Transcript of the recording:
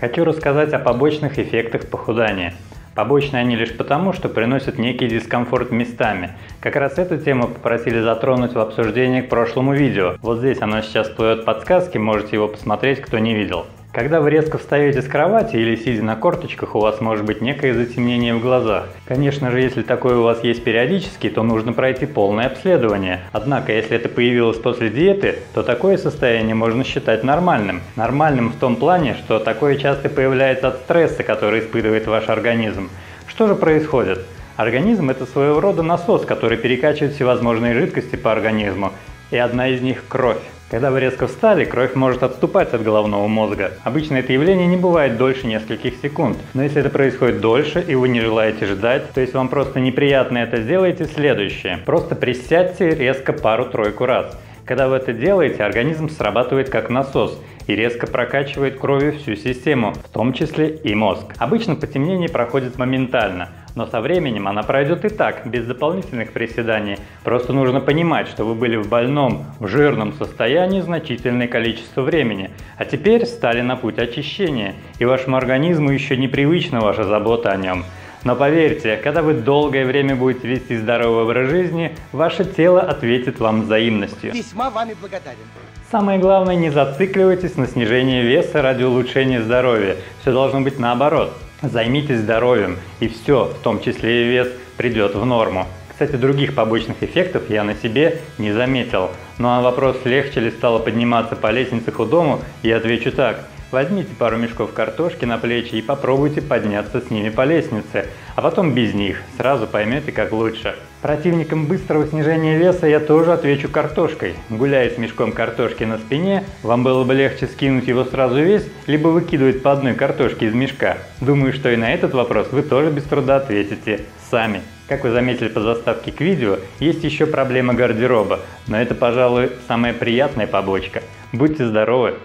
Хочу рассказать о побочных эффектах похудания. Побочные они лишь потому, что приносят некий дискомфорт местами. Как раз эту тему попросили затронуть в обсуждении к прошлому видео. Вот здесь оно сейчас плывет подсказки, можете его посмотреть, кто не видел. Когда вы резко встаете с кровати или сидя на корточках, у вас может быть некое затемнение в глазах. Конечно же, если такое у вас есть периодически, то нужно пройти полное обследование. Однако, если это появилось после диеты, то такое состояние можно считать нормальным. Нормальным в том плане, что такое часто появляется от стресса, который испытывает ваш организм. Что же происходит? Организм – это своего рода насос, который перекачивает всевозможные жидкости по организму, и одна из них – кровь. Когда вы резко встали, кровь может отступать от головного мозга. Обычно это явление не бывает дольше нескольких секунд. Но если это происходит дольше и вы не желаете ждать, то есть вам просто неприятно это, сделайте следующее. Просто присядьте резко пару-тройку раз. Когда вы это делаете, организм срабатывает как насос и резко прокачивает кровью всю систему, в том числе и мозг. Обычно потемнение проходит моментально, но со временем она пройдет и так, без дополнительных приседаний. Просто нужно понимать, что вы были в больном, в жирном состоянии значительное количество времени, а теперь стали на путь очищения, и вашему организму еще непривычна ваша забота о нем. Но поверьте, когда вы долгое время будете вести здоровый образ жизни, ваше тело ответит вам взаимностью. Весьма вами благодарен. Самое главное, не зацикливайтесь на снижении веса ради улучшения здоровья. Все должно быть наоборот. Займитесь здоровьем, и все, в том числе и вес, придет в норму. Кстати, других побочных эффектов я на себе не заметил. Ну а вопрос, легче ли стало подниматься по лестнице худому, я отвечу так. Возьмите пару мешков картошки на плечи и попробуйте подняться с ними по лестнице, а потом без них, сразу поймете как лучше. Противникам быстрого снижения веса я тоже отвечу картошкой. Гуляя с мешком картошки на спине, вам было бы легче скинуть его сразу весь, либо выкидывать по одной картошке из мешка. Думаю, что и на этот вопрос вы тоже без труда ответите сами. Как вы заметили по заставке к видео, есть еще проблема гардероба, но это, пожалуй, самая приятная побочка. Будьте здоровы!